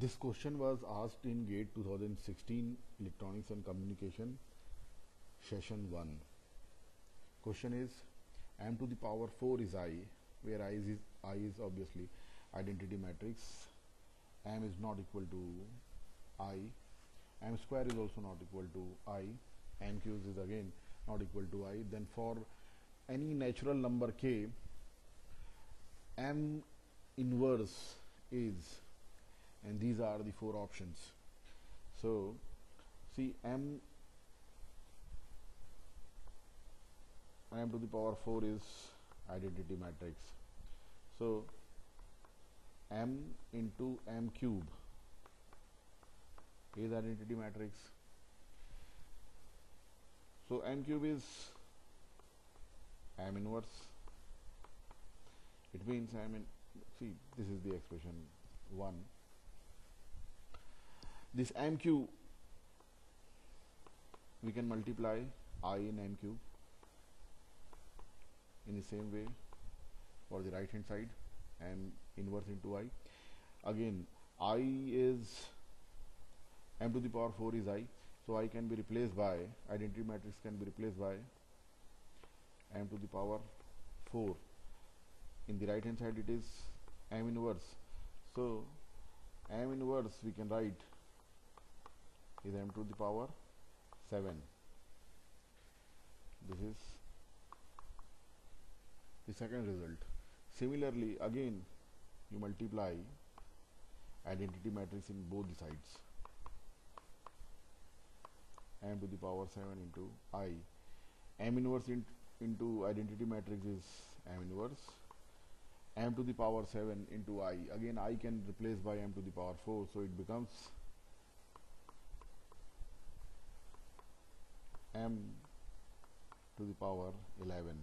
This question was asked in GATE 2016 Electronics and Communication session 1. Question is m to the power 4 is i where i is, I is obviously identity matrix. M is not equal to i. M square is also not equal to i. M cubes is again not equal to i. Then for any natural number k m inverse is and these are the four options. So see m m to the power 4 is identity matrix. So m into m cube is identity matrix. So m cube is m inverse. It means m in see this is the expression 1 this m cube we can multiply i in m cube in the same way for the right hand side m inverse into i. Again i is m to the power 4 is i. So i can be replaced by identity matrix can be replaced by m to the power 4 in the right hand side it is m inverse. So m inverse we can write is m to the power 7 this is the second result. Similarly again you multiply identity matrix in both the sides. M to the power 7 into i. M inverse in, into identity matrix is m inverse. M to the power 7 into i. Again i can replace by m to the power 4 so it becomes m to the power 11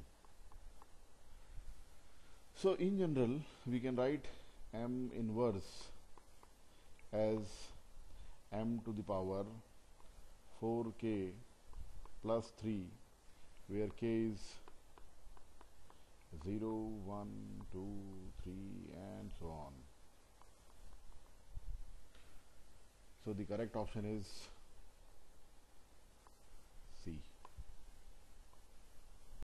so in general we can write m inverse as m to the power 4k plus 3 where k is 0 1 2 3 and so on. So the correct option is